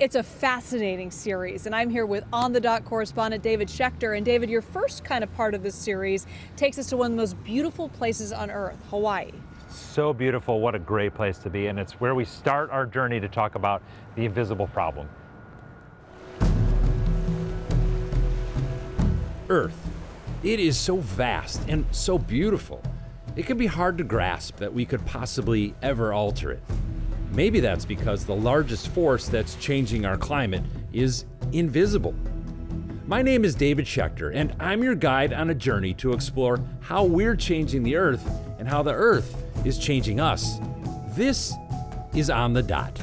It's a fascinating series, and I'm here with On the Dot correspondent David Schechter. And David, your first kind of part of this series takes us to one of the most beautiful places on earth, Hawaii. So beautiful, what a great place to be, and it's where we start our journey to talk about the invisible problem. Earth. It is so vast and so beautiful. It can be hard to grasp that we could possibly ever alter it. Maybe that's because the largest force that's changing our climate is invisible. My name is David Schechter, and I'm your guide on a journey to explore how we're changing the Earth and how the Earth is changing us. This is On the Dot.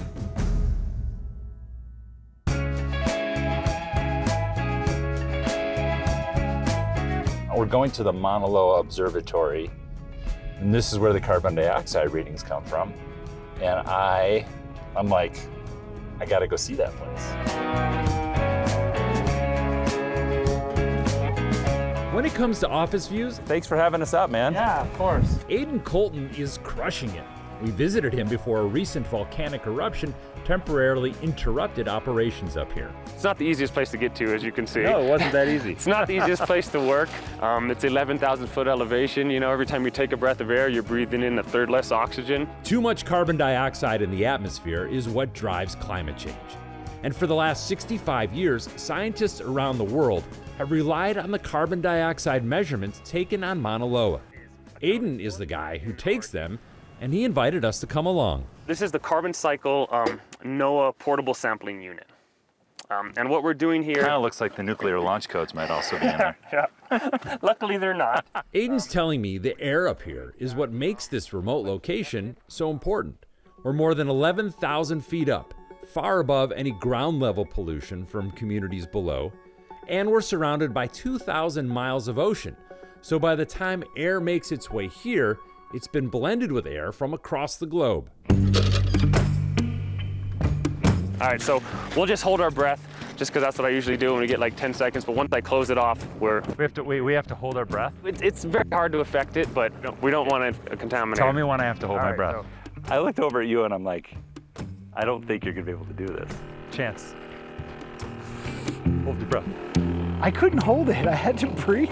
We're going to the Mauna Loa Observatory, and this is where the carbon dioxide readings come from. And I, I'm like, I gotta go see that place. When it comes to office views, Thanks for having us up, man. Yeah, of course. Aiden Colton is crushing it. We visited him before a recent volcanic eruption temporarily interrupted operations up here. It's not the easiest place to get to, as you can see. No, it wasn't that easy. It's not the easiest place to work. Um, it's 11,000 foot elevation. You know, every time you take a breath of air, you're breathing in a third less oxygen. Too much carbon dioxide in the atmosphere is what drives climate change. And for the last 65 years, scientists around the world have relied on the carbon dioxide measurements taken on Mauna Loa. Aidan is the guy who takes them, and he invited us to come along. This is the Carbon Cycle um, NOAA portable sampling unit. Um, and what we're doing here, Kind of looks like the nuclear launch codes might also be in there. yeah, luckily they're not. Aiden's telling me the air up here is what makes this remote location so important. We're more than 11,000 feet up, far above any ground level pollution from communities below, and we're surrounded by 2,000 miles of ocean. So by the time air makes its way here, it's been blended with air from across the globe. All right, so we'll just hold our breath, just because that's what I usually do when we get like 10 seconds. But once I close it off, we're We have to we, we have to hold our breath. it, it's very hard to affect it, but we don't want to contaminate. Tell me when I have to hold All my right, breath. so- I looked over at you and I'm like, I don't think you're gonna be able to do this. Chance. Hold your breath. I couldn't hold it. I had to breathe.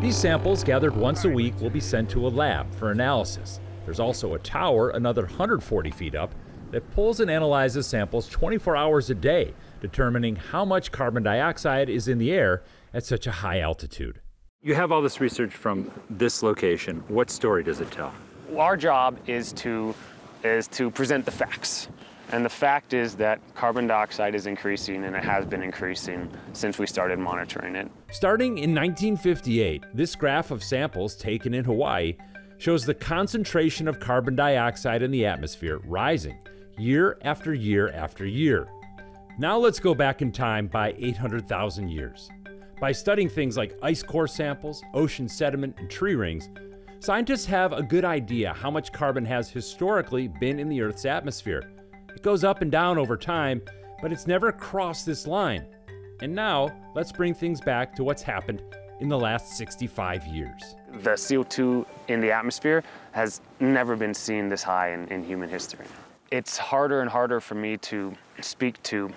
These samples, gathered once a week, will be sent to a lab for analysis. There's also a tower, another 140 feet up, that pulls and analyzes samples 24 hours a day, determining how much carbon dioxide is in the air at such a high altitude. You have all this research from this location. What story does it tell? our job is to is to present the facts. And the fact is that carbon dioxide is increasing and it has been increasing since we started monitoring it. Starting in 1958, this graph of samples taken in Hawaii shows the concentration of carbon dioxide in the atmosphere rising year after year after year. Now let's go back in time by 800,000 years. By studying things like ice core samples, ocean sediment, and tree rings, scientists have a good idea how much carbon has historically been in the Earth's atmosphere. It goes up and down over time, but it's never crossed this line. And now, let's bring things back to what's happened in the last 65 years. The CO2 in the atmosphere has never been seen this high in, in human history. It's harder and harder for me to speak to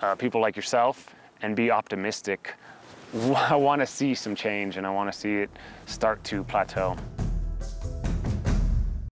uh, people like yourself and be optimistic. I want to see some change and I want to see it start to plateau.